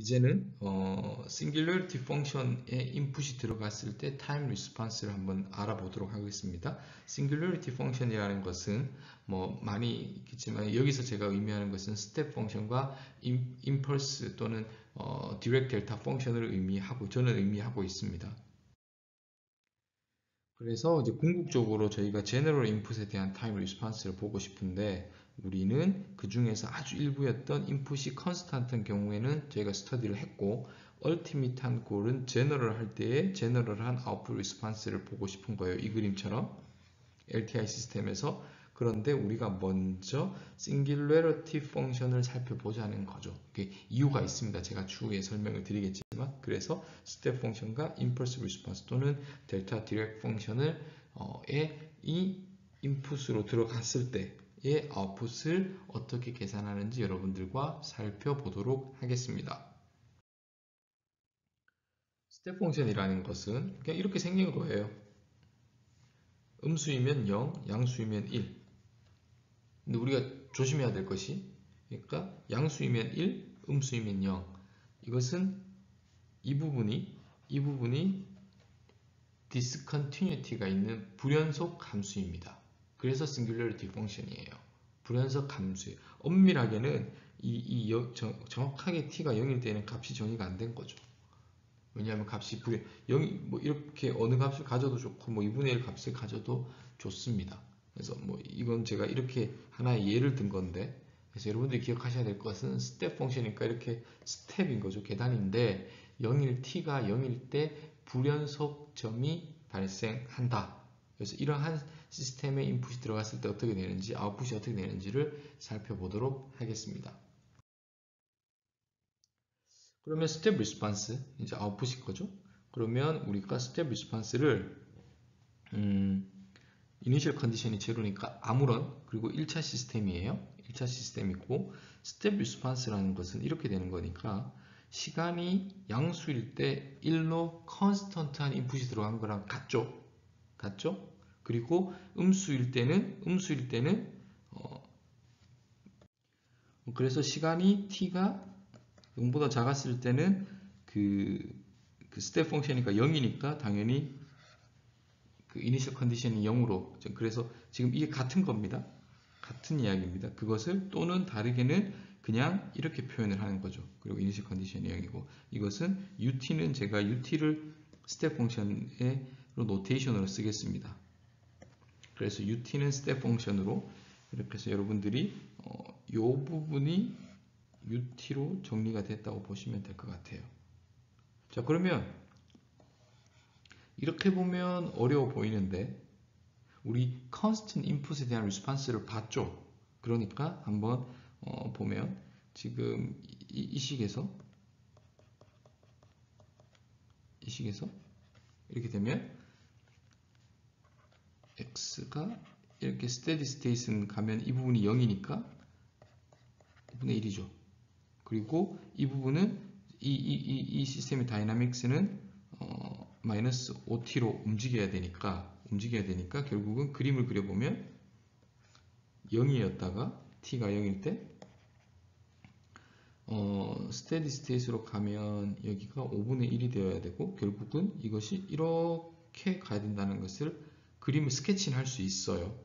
이제는 어, singularity 펑션의 인풋이 들어갔을 때 time response를 한번 알아보도록 하겠습니다. singularity 펑션이라는 것은 뭐 많이 있겠지만 여기서 제가 의미하는 것은 step 펑션과 impulse 또는 어, Dirac delta function을 의미하고 저는 의미하고 있습니다. 그래서 이제 궁극적으로 저희가 general input에 대한 time response를 보고 싶은데 우리는 그 중에서 아주 일부였던 input이 constant인 경우에는 저희가 study를 했고 ultimate한 goal은 general 할 때에 general한 output response를 보고 싶은 거예요. 이 그림처럼 LTI 시스템에서 그런데 우리가 먼저 singularity function을 살펴보자는 거죠. 이유가 있습니다. 제가 추후에 설명을 드리겠지만 그래서 step function과 impulse response 또는 delta Dirac function을 어, 이 input으로 들어갔을 때 의 아웃풋을 어떻게 계산하는지 여러분들과 살펴보도록 하겠습니다. step function이라는 것은 그냥 이렇게 생긴 거예요. 음수이면 0, 양수이면 1. 근데 우리가 조심해야 될 것이 그러니까 양수이면 1, 음수이면 0. 이것은 이 부분이 이 부분이 discontinuity가 있는 불연속 함수입니다. 그래서 singularity 펑션이에요. 불연속 함수. 엄밀하게는 이, 이 여, 정, 정확하게 t가 0일 때는 값이 정의가 안 된 거죠. 왜냐하면 값이 불 0, 뭐 이렇게 어느 값을 가져도 좋고 뭐 2분의 1 값을 가져도 좋습니다. 그래서 뭐 이건 제가 이렇게 하나의 예를 든 건데 그래서 여러분들이 기억하셔야 될 것은 step function이니까 이렇게 step인 거죠. 계단인데 0일 t가 0일 때 불연속점이 발생한다. 그래서 이러한 시스템의 input이 들어갔을 때 어떻게 되는지 아웃풋이 어떻게 되는지를 살펴보도록 하겠습니다. 그러면 step response 이제 아웃풋일 거죠. 그러면 우리가 step response를 음, initial condition이 제로니까 아무런 그리고 1차 시스템이에요. 1차 시스템이고 step response라는 것은 이렇게 되는 거니까 시간이 양수일 때 1로 constant한 input이 들어간 거랑 같죠? 같죠? 그리고 음수일 때는 음수일 때는 어 그래서 시간이 t가 0보다 작았을 때는 그, 그 step function이니까 0이니까 당연히 그 initial condition이 0으로 그래서 지금 이게 같은 겁니다. 같은 이야기입니다. 그것을 또는 다르게는 그냥 이렇게 표현을 하는 거죠. 그리고 initial condition이 0이고 이것은 ut는 제가 ut를 step function의 notation으로 쓰겠습니다. 그래서 ut는 step function으로 이렇게 해서 여러분들이 어, 이 부분이 ut로 정리가 됐다고 보시면 될 것 같아요. 자 그러면 이렇게 보면 어려워 보이는데 우리 constant input에 대한 response를 봤죠. 그러니까 한번 어, 보면 지금 이, 이 식에서 이 식에서 이렇게 되면 x가 이렇게 steady state는 가면 이 부분이 0이니까 5분의 1이죠. 그리고 이 부분은 이, 이, 이, 이 시스템의 다이나믹스는 마이너스 5t로 움직여야 되니까 움직여야 되니까 결국은 그림을 그려보면 0이었다가 t가 0일 때 어, 스테디 스테이스로 가면 여기가 5분의 1이 되어야 되고 결국은 이것이 이렇게 가야 된다는 것을 그림을 스케치를 할 수 있어요.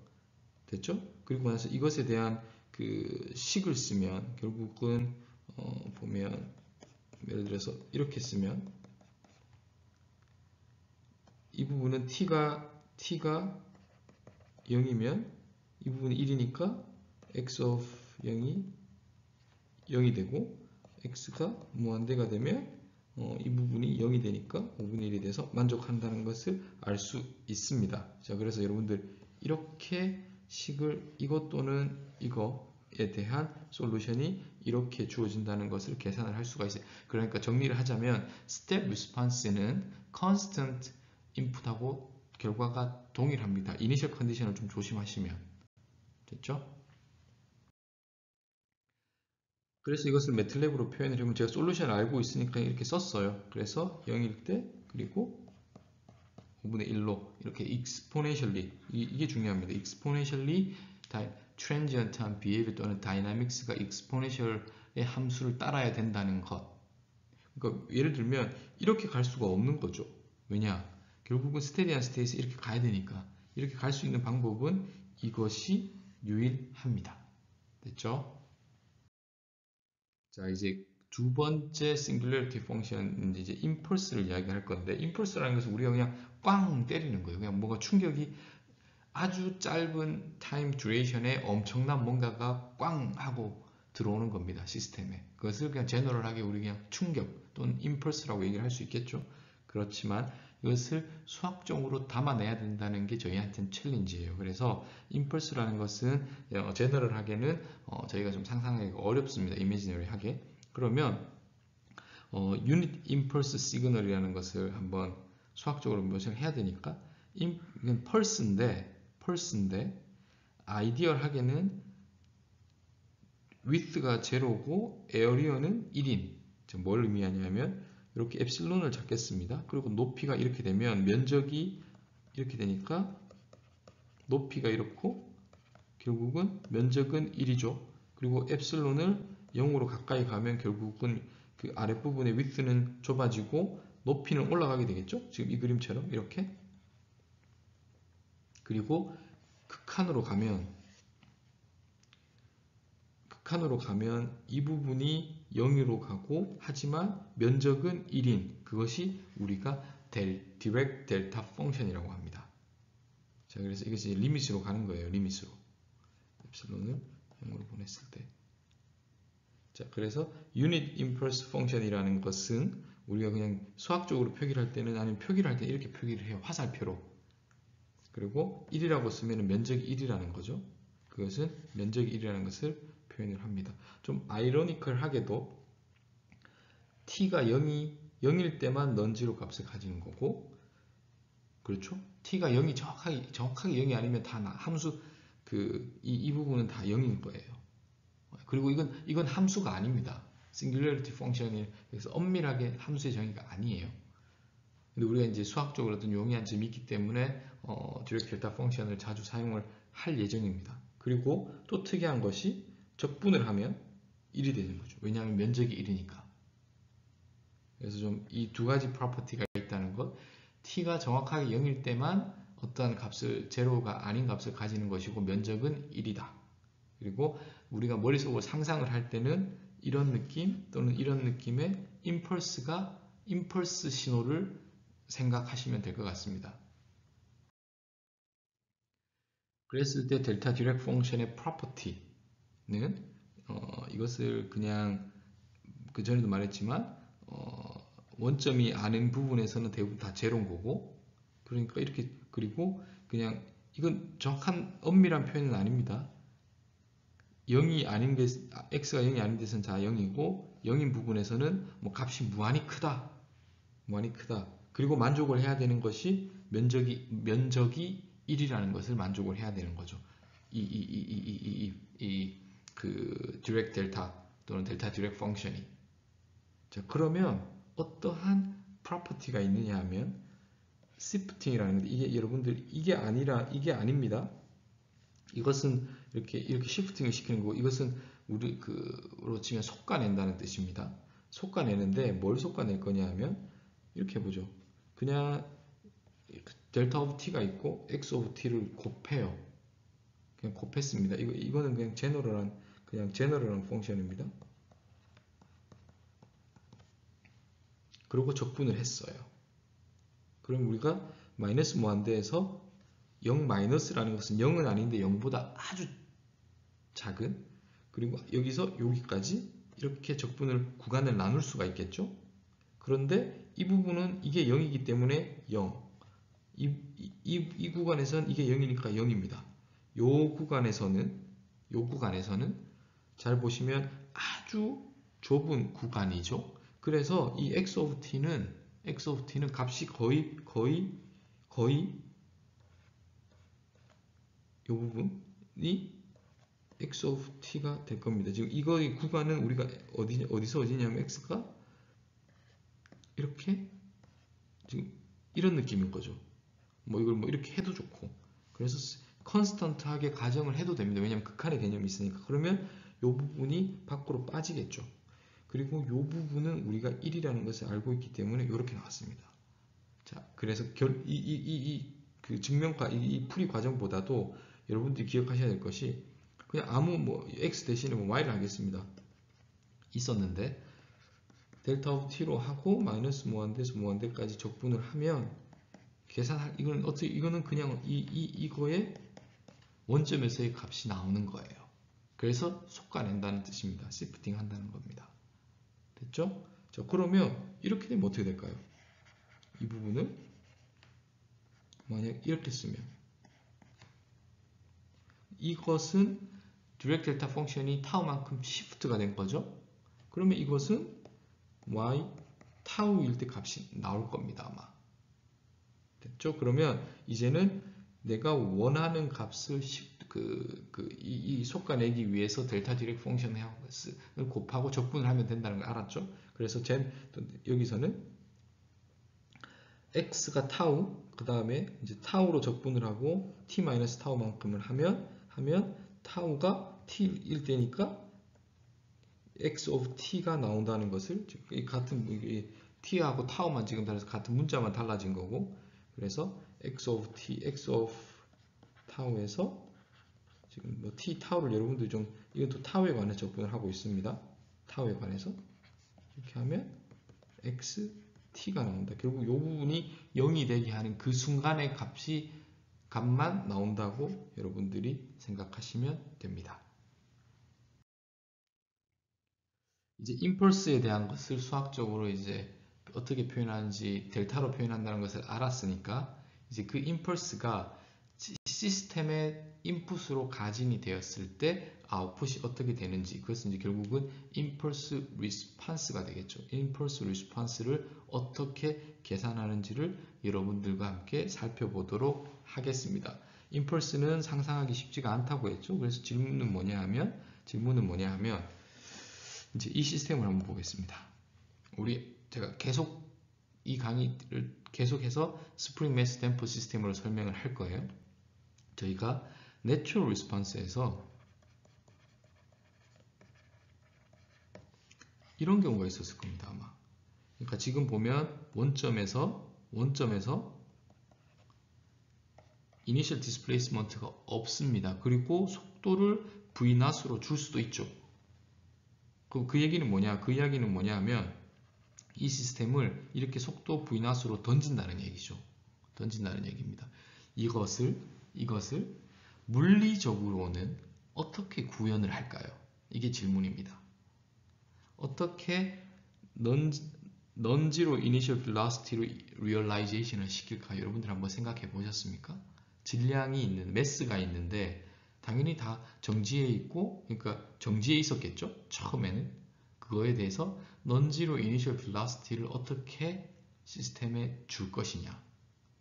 됐죠? 그리고 나서 이것에 대한 그 식을 쓰면 결국은 어, 보면 예를 들어서 이렇게 쓰면 이 부분은 t가 t가 0이면 이 부분이 1이니까 x of 0이 0이 되고 x가 무한대가 되면 어, 이 부분이 0이 되니까 5분의 1이 돼서 만족한다는 것을 알 수 있습니다. 자, 그래서 여러분들 이렇게 식을 이것 또는 이거에 대한 solution이 이렇게 주어진다는 것을 계산을 할 수가 있어요. 그러니까 정리를 하자면 step response는 constant 인풋하고 결과가 동일합니다. 이니셜 컨디션을 좀 조심하시면 됐죠? 그래서 이것을 매틀랩으로 표현을 해보면 제가 솔루션을 알고 있으니까 이렇게 썼어요. 그래서 0일 때 그리고 5분의 1로 이렇게 exponentially 이게 중요합니다. exponentially transient한 behavior 또는 dynamics가 exponential의 함수를 따라야 된다는 것 그러니까 예를 들면 이렇게 갈 수가 없는 거죠. 왜냐? 결국은 steady한 state 이렇게 가야 되니까 이렇게 갈 수 있는 방법은 이것이 유일합니다. 됐죠? 자 이제 두 번째 singularity function 이제 impulse를 이야기할 건데 impulse라는 것은 우리가 그냥 꽝 때리는 거예요. 그냥 뭔가 충격이 아주 짧은 time duration에 엄청난 뭔가가 꽝 하고 들어오는 겁니다. 시스템에. 그것을 그냥 general하게 우리 그냥 충격 또는 impulse라고 얘기를 할 수 있겠죠. 그렇지만 이것을 수학적으로 담아내야 된다는 게 저희한테는 챌린지예요. 그래서 impulse라는 것은 general하게는 어, 저희가 좀 상상하기가 어렵습니다. imaginary하게. 그러면 어, unit impulse signal이라는 것을 한번 수학적으로 묘사를 해야 되니까 임, 이건 pulse인데 펄스인데 아이디얼하게는 width가 제로고 에어리어는 1인 뭘 의미하냐면 이렇게 엡실론을 잡겠습니다. 그리고 높이가 이렇게 되면 면적이 이렇게 되니까 높이가 이렇고 결국은 면적은 1이죠. 그리고 엡실론을 0으로 가까이 가면 결국은 그 아랫부분의 width는 좁아지고 높이는 올라가게 되겠죠. 지금 이 그림처럼 이렇게 그리고 극한으로 가면 극한으로 가면 이 부분이 0으로 가고 하지만 면적은 1인 그것이 우리가 델, Dirac delta function이라고 합니다. 자 그래서 이것이 limit로 가는 거예요. limit로 엡실론을 0으로 보냈을 때. 자 그래서 unit impulse function이라는 것은 우리가 그냥 수학적으로 표기를 할 때는 아니면 표기를 할 때 이렇게 표기를 해요. 화살표로. 그리고 1이라고 쓰면 면적이 1이라는 거죠. 그것은 면적이 1이라는 것을 표현을 합니다. 좀 아이러니컬하게도 t가 0이 0일 때만 넌지로 값을 가지는 거고 그렇죠? t가 0이 정확하게 정확하게 0이 아니면 다 함수 그 이 이 부분은 다 0인 거예요. 그리고 이건 이건 함수가 아닙니다. 싱귤러리티 펑션이 그래서 엄밀하게 함수의 정의가 아니에요. 근데 우리가 이제 수학적으로 어떤 용이한 점이 있기 때문에 어, Dirac delta function을 자주 사용을 할 예정입니다. 그리고 또 특이한 것이 적분을 하면 1이 되는 거죠. 왜냐하면 면적이 1이니까. 그래서 좀 이 두 가지 property가 있다는 것. t가 정확하게 0일 때만 어떠한 값을 제로가 아닌 값을 가지는 것이고 면적은 1이다. 그리고 우리가 머릿속으로 상상을 할 때는 이런 느낌 또는 이런 느낌의 임펄스가 임펄스 신호를 생각하시면 될 것 같습니다. 그랬을 때 delta Dirac function의 property는 어, 이것을 그냥 그 전에도 말했지만 어, 원점이 아닌 부분에서는 대부분 다 제로인 거고 그러니까 이렇게 그리고 그냥 이건 정확한 엄밀한 표현은 아닙니다. 0이 아닌 게 x가 0이 아닌 데서는 다 0이고 0인 부분에서는 뭐 값이 무한히 크다. 무한히 크다. 그리고 만족을 해야 되는 것이 면적이 면적이 1이라는 것을 만족을 해야 되는 거죠. 이 이 이 이 이 이 그 Dirac delta 또는 delta Dirac function이 자 그러면 어떠한 property가 있느냐 하면 sifting이라는 건데 이게 여러분들 이게 아니라 이게 아닙니다. 이것은 이렇게 이렇게 shifting을 시키는 거고 이것은 우리 글로 치면 솎아낸다는 뜻입니다. 솎아내는데 뭘 솎아낼 거냐 하면 이렇게 보죠. 그냥 delta of t가 있고 x of t를 곱해요. 그냥 곱했습니다. 이거 이거는 그냥 general한 그냥 general한 function입니다. 그리고 적분을 했어요. 그럼 우리가 마이너스 무한대에서 0 마이너스라는 것은 0은 아닌데 0보다 아주 작은 그리고 여기서 여기까지 이렇게 적분을 구간을 나눌 수가 있겠죠. 그런데 이 부분은 이게 0이기 때문에 0. 이, 이, 이 구간에서는 이게 0이니까 0입니다. 요 구간에서는 요 구간에서는 잘 보시면 아주 좁은 구간이죠. 그래서 이 x of t는 x of t는 값이 거의 거의 거의 이 부분이 x of t가 될 겁니다. 지금 이거의 구간은 우리가 어디 어디서 어디냐면 x가 이렇게 지금 이런 느낌인 거죠. 뭐 이걸 뭐 이렇게 해도 좋고 그래서 컨스턴트하게 가정을 해도 됩니다. 왜냐하면 극한의 개념이 있으니까 그러면 이 부분이 밖으로 빠지겠죠. 그 그리고 이 부분은 우리가 1이라는 것을 알고 있기 때문에 이렇게 나왔습니다. 자, 그래서 결, 이, 이, 이, 이, 그 증명과 이, 이 풀이 과정보다도 여러분들이 기억하셔야 될 것이 그냥 아무 뭐 x 대신에 뭐 y를 하겠습니다. 있었는데 delta of t로 하고 마이너스 무한대에서 무한대까지 적분을 하면 계산할 이거는 어떻게 이거는 그냥 이, 이 이거의 원점에서의 값이 나오는 거예요. 그래서 솎아낸다는 뜻입니다. sifting 한다는 겁니다. 됐죠? 자, 그러면 이렇게 되면 어떻게 될까요? 이 부분을 만약 이렇게 쓰면 이것은 Dirac delta function이 타우만큼 shift가 된 거죠. 그러면 이것은 y 타우일 때 값이 나올 겁니다. 아마. 됐죠? 그러면 이제는 내가 원하는 값을 그, 그, 이, 이 솎아내기 위해서 delta Dirac function을 곱하고 적분을 하면 된다는 걸 알았죠? 그래서 젠, 여기서는 x가 타우, 그 다음에 이제 타우로 적분을 하고 t 마이너스 타우만큼을 하면, 하면 타우가 t일 때니까 x of t가 나온다는 것을 이 같은 이 t하고 타우만 지금 달라서 같은 문자만 달라진 거고 그래서 x of t, x of 타우에서 지금 뭐 t 타우를 여러분들 좀 이건 또 타우에 관해서 적분을 하고 있습니다. 타우에 관해서 이렇게 하면 x t가 나온다. 결국 이 부분이 0이 되게 하는 그 순간의 값이 값만 나온다고 여러분들이 생각하시면 됩니다. 이제 임펄스에 대한 것을 수학적으로 이제 어떻게 표현하는지 델타로 표현한다는 것을 알았으니까 이제 그 임펄스가 시스템의 인풋으로 가진이 되었을 때 아웃풋이 어떻게 되는지 그것은 이제 결국은 impulse response가 되겠죠. impulse response를 어떻게 계산하는지를 여러분들과 함께 살펴보도록 하겠습니다. impulse는 상상하기 쉽지가 않다고 했죠. 그래서 질문은 뭐냐 하면 질문은 뭐냐 하면 이제 이 시스템을 한번 보겠습니다. 우리 제가 계속 이 강의를 계속해서 spring mass damper 시스템으로 설명을 할 거예요. 저희가 natural response에서 이런 경우가 있었을 겁니다 아마. 그러니까 지금 보면 원점에서 원점에서 initial displacement가 없습니다. 그리고 속도를 v 낫으로 줄 수도 있죠. 그, 그 얘기는 뭐냐? 그 이야기는 뭐냐 하면 이 시스템을 이렇게 속도 v 낫으로 던진다는 얘기죠 던진다는 얘기입니다 이것을 이것을 물리적으로는 어떻게 구현을 할까요? 이게 질문입니다. 어떻게 non-ze, non-zero initial velocity로 realization을 시킬까? 여러분들 한번 생각해 보셨습니까? 질량이 있는, mass가 있는데 당연히 다 정지해 있고 그러니까 정지해 있었겠죠? 처음에는 그거에 대해서 non-zero initial velocity를 어떻게 시스템에 줄 것이냐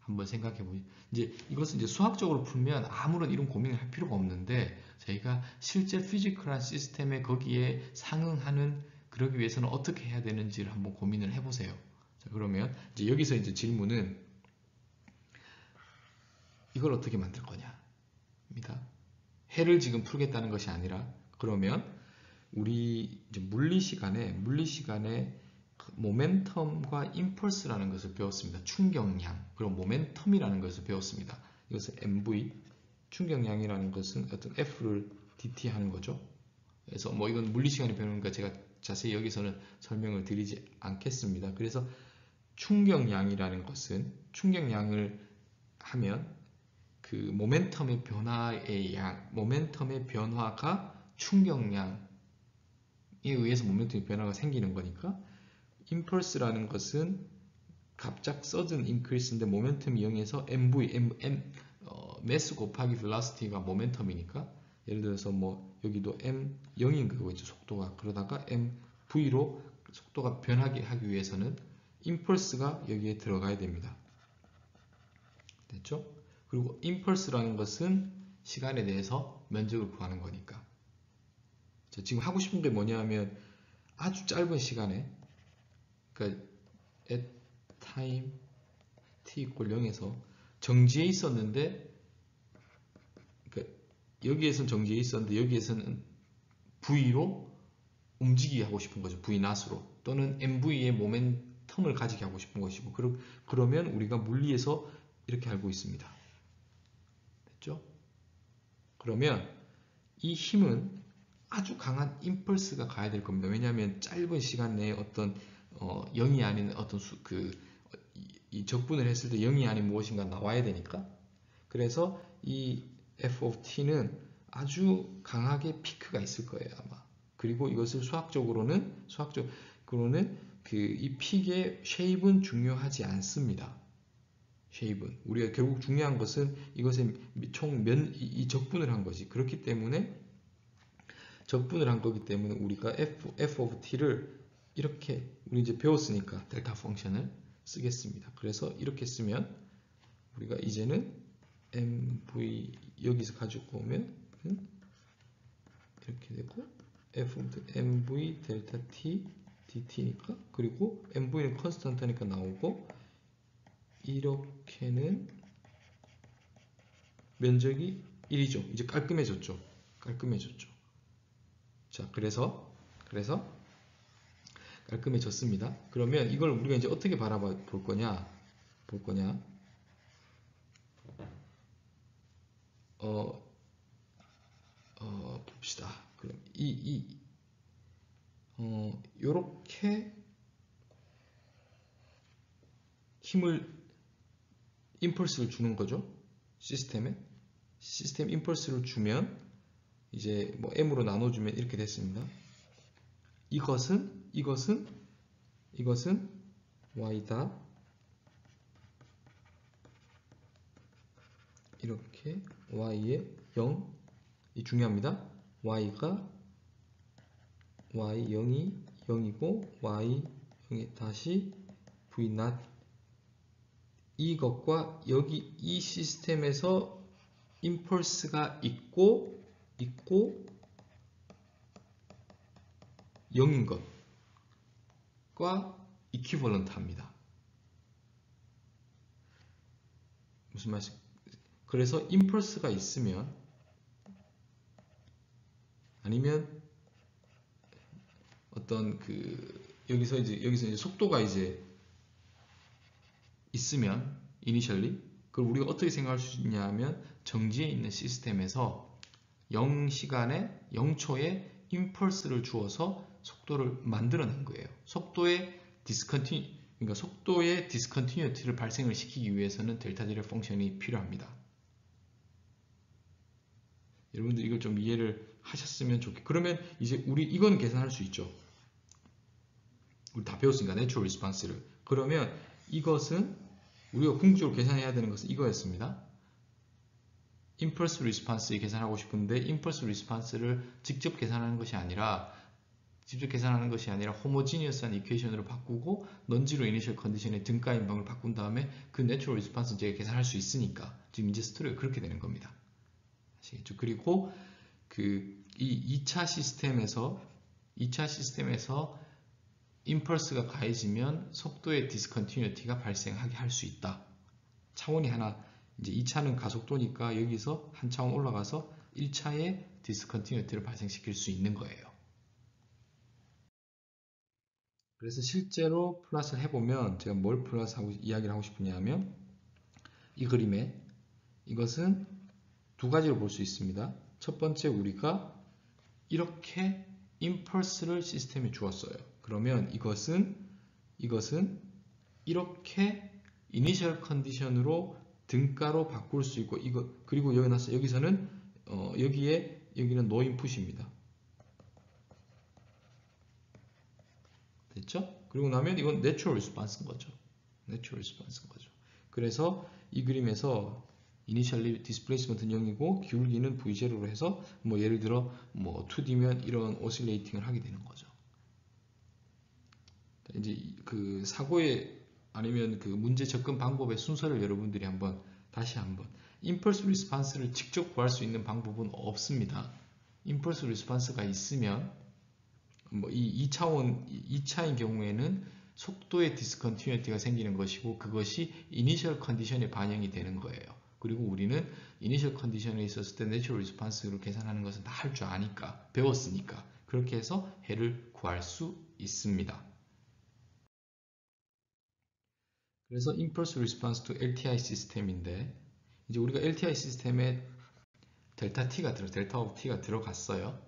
한번 생각해 보죠. 이제 이것은 이제 수학적으로 풀면 아무런 이런 고민을 할 필요가 없는데 저희가 실제 physical한 시스템에 거기에 상응하는 그러기 위해서는 어떻게 해야 되는지를 한번 고민을 해보세요. 자, 그러면 이제 여기서 이제 질문은 이걸 어떻게 만들 거냐입니다. 해를 지금 풀겠다는 것이 아니라 그러면 우리 물리 시간에 물리 시간에 모멘텀과 임펄스라는 것을 배웠습니다. 충격량 그리고 모멘텀이라는 것을 배웠습니다. 이것은 MV 충격량이라는 것은 어떤 F를 DT 하는 거죠. 그래서 뭐 이건 물리 시간에 배우니까 제가 자세히 여기서는 설명을 드리지 않겠습니다. 그래서 충격량이라는 것은 충격량을 하면 그 모멘텀의 변화의 양, 모멘텀의 변화가 충격량에 의해서 모멘텀의 변화가 생기는 거니까 impulse라는 것은 갑작 sudden increase인데 모멘텀 이용해서 mv, m, m 어, mass 곱하기 velocity가 모멘텀이니까 예를 들어서 뭐 여기도 m 0인 그거죠 속도가 그러다가 m v로 속도가 변하게 하기 위해서는 impulse가 여기에 들어가야 됩니다. 됐죠? 그리고 impulse라는 것은 시간에 대해서 면적을 구하는 거니까. 지금 하고 싶은 게 뭐냐면 아주 짧은 시간에 그러니까 at time t 이꼴 0에서 정지해 있었는데 그러니까 여기에서는 정지해 있었는데 여기에서는 v로 움직이게 하고 싶은 거죠. V 낫으로 또는 MV의 모멘텀을 가지게 하고 싶은 것이고 그러, 그러면 우리가 물리에서 이렇게 알고 있습니다. 됐죠? 그러면 이 힘은 아주 강한 임펄스가 가야 될 겁니다. 왜냐하면 짧은 시간 내에 어떤 어, 0이 아닌 어떤 수, 그, 이, 이 적분을 했을 때 0이 아닌 무엇인가 나와야 되니까. 그래서 이 f of t는 아주 강하게 피크가 있을 거예요 아마. 그리고 이것을 수학적으로는 수학적으로는 그 이 픽의 쉐입은 중요하지 않습니다. 쉐입은. 우리가 결국 중요한 것은 이것의 총면 이 적분을 한 것이 그렇기 때문에 적분을 한 거기 때문에 우리가 f, f of t를 이렇게 우리 이제 배웠으니까 델타 펑션을 쓰겠습니다. 그래서 이렇게 쓰면 우리가 이제는 mv 여기서 가지고 오면 이렇게 되고 f mv 델타 t dt니까 그리고 mv는 컨스턴트니까 나오고 이렇게는 면적이 1이죠. 이제 깔끔해졌죠. 깔끔해졌죠. 자, 그래서 그래서 깔끔해졌습니다. 그러면 이걸 우리가 이제 어떻게 바라볼 거냐? 볼 거냐? 어, 어, 봅시다. 그럼 이, 이, 어, 요렇게 힘을, 임펄스를 주는 거죠. 시스템에. 시스템 임펄스를 주면, 이제 뭐 M으로 나눠주면 이렇게 됐습니다. 이것은, 이것은, 이것은 Y다. 이렇게 y의 0, 이 중요합니다. y가 y 0이 0이고 y 0이 다시 v not 이것과 여기 이 시스템에서 임펄스가 있고 있고 0인 것과 이퀴벌런트 합니다. 무슨 말씀? 그래서 임펄스가 있으면 아니면 어떤 그 여기서 이제 여기서 이제 속도가 이제 있으면 initially 그걸 우리가 어떻게 생각할 수 있냐면 정지에 있는 시스템에서 0시간에 0초에 임펄스를 주어서 속도를 만들어낸 거예요. 속도의 discontinu 그러니까 속도의 discontinuity를 발생을 시키기 위해서는 delta Dirac function이 필요합니다. 여러분들 이걸 좀 이해를 하셨으면 좋겠 그러면 이제 우리 이건 계산할 수 있죠. 우리 다 배웠으니까 natural response를. 그러면 이것은 우리가 궁극적으로 계산해야 되는 것은 이거였습니다. impulse response 계산하고 싶은데 impulse response를 직접 계산하는 것이 아니라 직접 계산하는 것이 아니라 homogeneous한 equation으로 바꾸고 non-zero initial condition의 등가 인방을 바꾼 다음에 그 natural response는 제가 계산할 수 있으니까 지금 이제 스토리가 그렇게 되는 겁니다. 아시겠죠? 그리고 그 이 2차 시스템에서 2차 시스템에서 임펄스가 가해지면 속도의 discontinuity가 발생하게 할 수 있다. 차원이 하나 이제 2차는 가속도니까 여기서 한 차원 올라가서 1차의 discontinuity를 발생시킬 수 있는 거예요. 그래서 실제로 플러스를 해보면 제가 뭘 플러스 하고 이야기를 하고 싶으냐면 이 그림에 이것은 두 가지로 볼 수 있습니다. 첫 번째 우리가 이렇게 임펄스를 시스템에 주었어요. 그러면 이것은 이것은 이렇게 initial condition으로 등가로 바꿀 수 있고 이거 그리고 여기 나서 여기서는 어, 여기에 여기는 no input입니다. 됐죠? 그리고 나면 이건 natural response인 거죠. natural response인 거죠. 그래서 이 그림에서 initial displacement는 0이고 기울기는 V0로 해서 뭐 예를 들어 뭐 2D면 이런 oscillating을 하게 되는 거죠. 이제 그 사고의 아니면 그 문제 접근 방법의 순서를 여러분들이 한번 다시 한번 impulse response를 직접 구할 수 있는 방법은 없습니다. impulse response가 있으면 뭐 이 2차원 2차인 경우에는 속도의 discontinuity가 생기는 것이고 그것이 initial condition에 반영이 되는 거예요. 그리고 우리는 initial condition에 있었을 때 natural response를 계산하는 것은 다 할 줄 아니까 배웠으니까 그렇게 해서 해를 구할 수 있습니다. 그래서 impulse response to LTI 시스템인데 이제 우리가 LTI 시스템에 delta t가 들어 delta of t가 들어갔어요.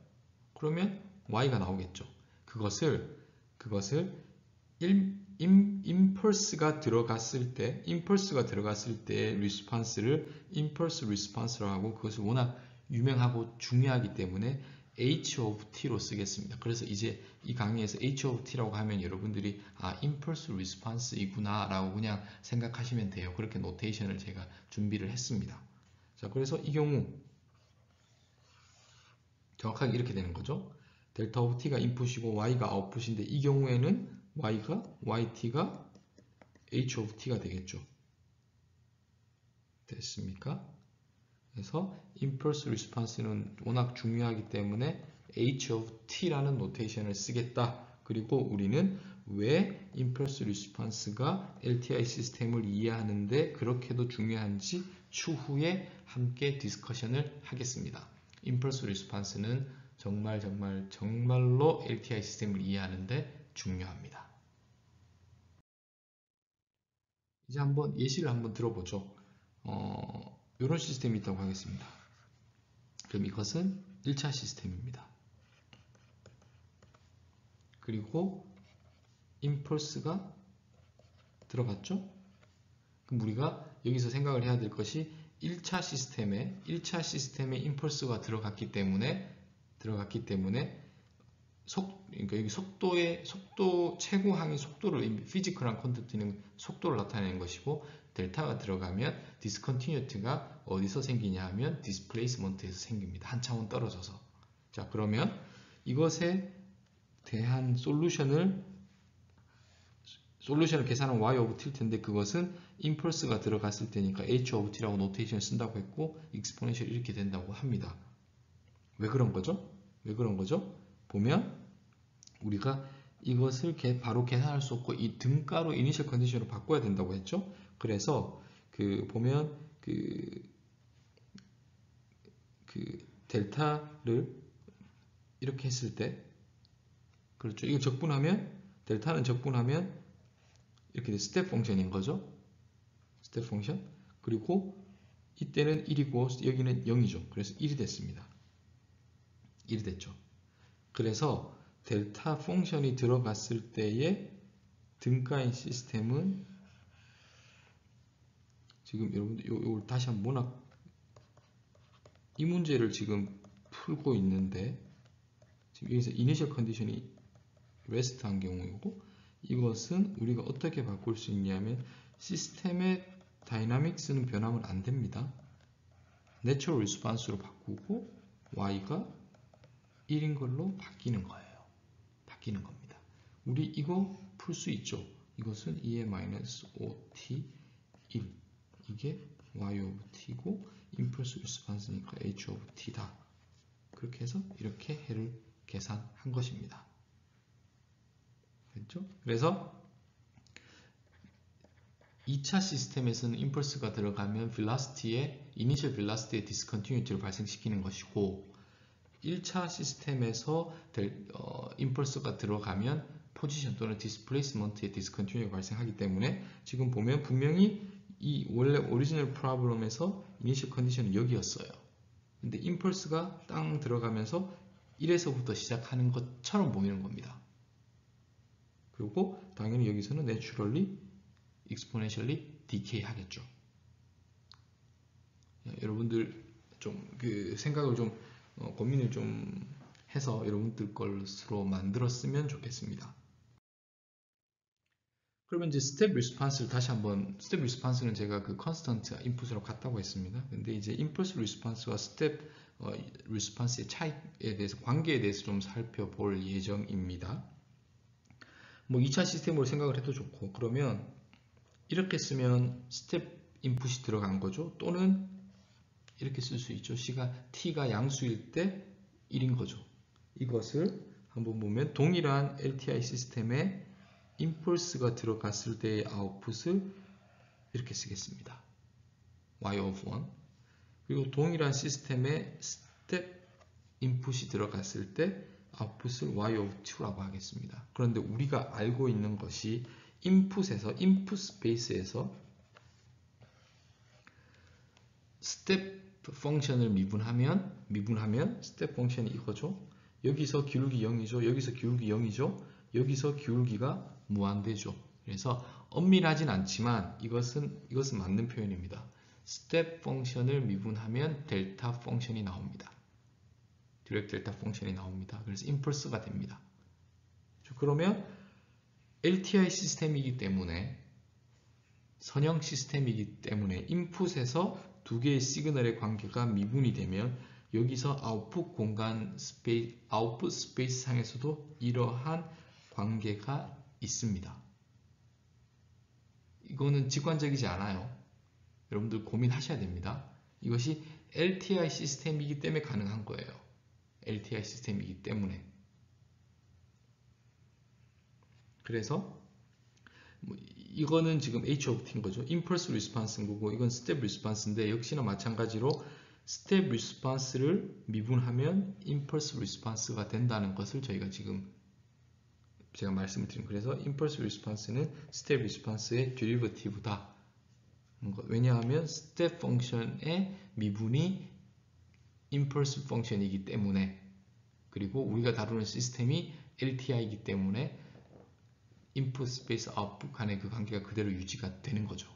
그러면 y가 나오겠죠. 그것을 그것을 임펄스가 들어갔을 때 임펄스가 들어갔을 때 response를 impulse response라고 하고 그것을 워낙 유명하고 중요하기 때문에 H of T로 쓰겠습니다. 그래서 이제 이 강의에서 H of T라고 하면 여러분들이 아, impulse response이구나 라고 그냥 생각하시면 돼요. 그렇게 notation을 제가 준비를 했습니다. 자, 그래서 이 경우 정확하게 이렇게 되는 거죠. delta of t가 인풋이고 y가 아웃풋인데 이 경우에는 y가 yt가 h of t가 되겠죠. 됐습니까? 그래서 impulse response는 워낙 중요하기 때문에 h of t라는 notation을 쓰겠다. 그리고 우리는 왜 impulse response가 LTI 시스템을 이해하는데 그렇게도 중요한지 추후에 함께 discussion을 하겠습니다. impulse response는 정말 정말 정말로 LTI 시스템을 이해하는데 중요합니다. 이제 한번 예시를 한번 들어보죠. 어, 이런 시스템이 있다고 하겠습니다. 그럼 이것은 1차 시스템입니다. 그리고 임펄스가 들어갔죠? 그럼 우리가 여기서 생각을 해야 될 것이 1차 시스템에 1차 시스템에 임펄스가 들어갔기 때문에 들어갔기 때문에 속 그러니까 여기 속도의 속도 최고항의 속도를 physical한 concept는 속도를 나타내는 것이고 델타가 들어가면 discontinuity가 어디서 생기냐 하면 displacement에서 생깁니다. 한 차원 떨어져서. 자, 그러면 이것에 대한 솔루션을 솔루션을 계산한 y of t일 텐데 그것은 임펄스가 들어갔을 때니까 h of t라고 notation을 쓴다고 했고 exponential 이렇게 된다고 합니다. 왜 그런 거죠? 왜 그런 거죠? 보면 우리가 이것을 바로 계산할 수 없고 이 등가로 initial condition으로 바꿔야 된다고 했죠. 그래서 그 보면 그, 그 델타를 이렇게 했을 때 그렇죠. 이거 적분하면 델타는 적분하면 이렇게 step function인 거죠. step function. 그리고 이때는 1이고 여기는 0이죠. 그래서 1이 됐습니다. 1이 됐죠. 그래서 델타 펑션이 들어갔을 때의 등가인 시스템은 지금 여러분들 이걸 다시 한번 모나 이 문제를 지금 풀고 있는데 지금 여기서 이니셜 컨디션이 레스트한 경우이고 이것은 우리가 어떻게 바꿀 수 있냐면 시스템의 dynamics는 변하면 안 됩니다. natural response로 바꾸고 y가 1인 걸로 바뀌는 거예요. 바뀌는 겁니다. 우리 이거 풀 수 있죠. 이것은 e의-5t 1 이게 y of t고 impulse response니까 h of t다. 그렇게 해서 이렇게 해를 계산한 것입니다. 됐죠? 그래서 2차 시스템에서는 임펄스가 들어가면 velocity의 initial velocity의 discontinuity를 발생시키는 것이고 1차 시스템에서 될, 어, 임펄스가 들어가면 포지션 또는 displacement의 discontinuity가 발생하기 때문에 지금 보면 분명히 이 원래 original problem에서 initial condition은 여기였어요. 근데 임펄스가 땅 들어가면서 1에서부터 시작하는 것처럼 보이는 겁니다. 그리고 당연히 여기서는 naturally, exponentially decay 하겠죠. 여러분들 좀 그 생각을 좀 어, 고민을 좀 해서 여러분들 것으로 만들었으면 좋겠습니다. 그러면 이제 step response를 다시 한번 step response는 제가 그 constant input으로 갔다고 했습니다. 근데 이제 input response와 step 어, response의 차이에 대해서 관계에 대해서 좀 살펴볼 예정입니다. 뭐 2차 시스템으로 생각을 해도 좋고 그러면 이렇게 쓰면 step input이 들어간 거죠. 또는 이렇게 쓸 수 있죠. 시간 t가 양수일 때 1인 거죠. 이것을 한번 보면 동일한 LTI 시스템에 임펄스가 들어갔을 때의 아웃풋을 이렇게 쓰겠습니다. y of 1 그리고 동일한 시스템에 step input이 들어갔을 때 아웃풋을 y of 2라고 하겠습니다. 그런데 우리가 알고 있는 것이 input에서 input space에서 step function을 미분하면 미분하면 step function이 이거죠. 여기서 기울기 0이죠. 여기서 기울기 0이죠. 여기서 기울기가 무한대죠. 그래서 엄밀하진 않지만 이것은 이것은 맞는 표현입니다. step function을 미분하면 delta function이 나옵니다. Dirac delta function이 나옵니다. 그래서 impulse가 됩니다. 그러면 LTI 시스템이기 때문에 선형 시스템이기 때문에 input에서 두 개의 signal의 관계가 미분이 되면 여기서 output 공간 space, output space 상에서도 이러한 관계가 있습니다. 이거는 직관적이지 않아요. 여러분들 고민하셔야 됩니다. 이것이 LTI 시스템이기 때문에 가능한 거예요. LTI 시스템이기 때문에. 그래서 뭐 이거는 지금 H of T인 거죠. Impulse Response인 거고 이건 Step Response인데 역시나 마찬가지로 Step Response를 미분하면 Impulse Response가 된다는 것을 저희가 지금 제가 말씀을 드린 그래서 Impulse Response는 Step Response의 Derivative다. 왜냐하면 Step Function의 미분이 Impulse Function이기 때문에 그리고 우리가 다루는 시스템이 LTI이기 때문에 input space output 간의 그 관계가 그대로 유지가 되는 거죠.